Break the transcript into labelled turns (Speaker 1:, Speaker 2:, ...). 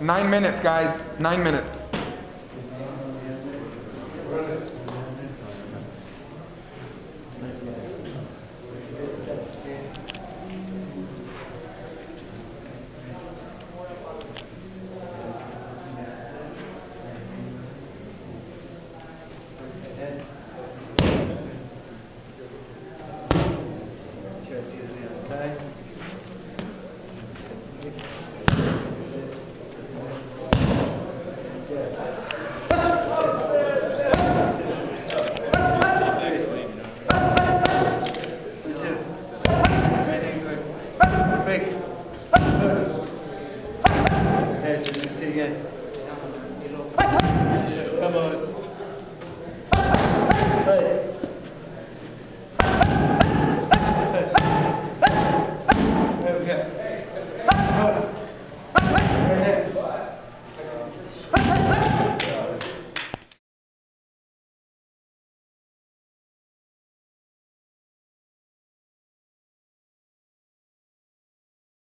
Speaker 1: Nine minutes, guys. Nine minutes.
Speaker 2: Okay.